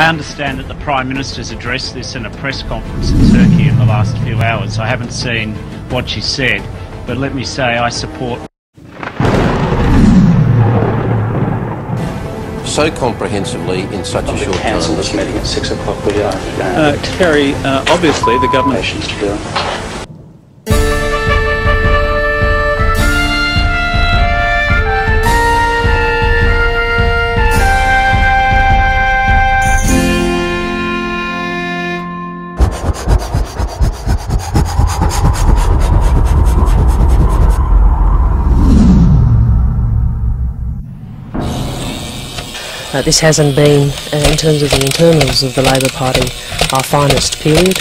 I understand that the Prime Minister's addressed this in a press conference in Turkey in the last few hours. I haven't seen what she said, but let me say I support so comprehensively in such a short cancel time. this meeting at six o'clock. We are going Uh, Terry, uh, obviously the government this hasn't been, uh, in terms of the internals of the Labor Party, our finest period.